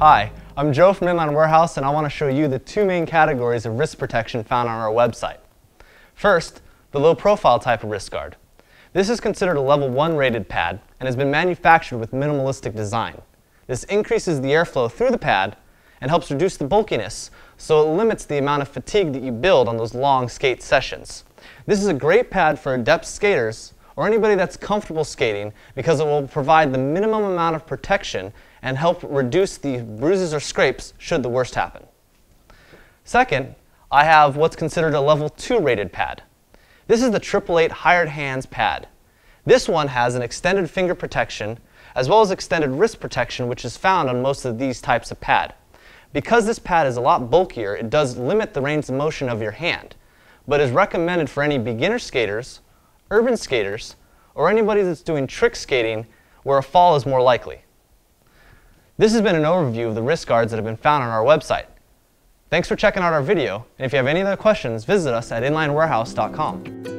Hi, I'm Joe from Inline Warehouse and I want to show you the two main categories of wrist protection found on our website. First, the low profile type of wrist guard. This is considered a level 1 rated pad and has been manufactured with minimalistic design. This increases the airflow through the pad and helps reduce the bulkiness so it limits the amount of fatigue that you build on those long skate sessions. This is a great pad for adept skaters or anybody that's comfortable skating because it will provide the minimum amount of protection and help reduce the bruises or scrapes should the worst happen. Second, I have what's considered a level 2 rated pad. This is the 888 Hired Hands pad. This one has an extended finger protection as well as extended wrist protection which is found on most of these types of pad. Because this pad is a lot bulkier, it does limit the range of motion of your hand, but is recommended for any beginner skaters, urban skaters, or anybody that's doing trick skating where a fall is more likely. This has been an overview of the wrist guards that have been found on our website. Thanks for checking out our video, and if you have any other questions, visit us at inlinewarehouse.com.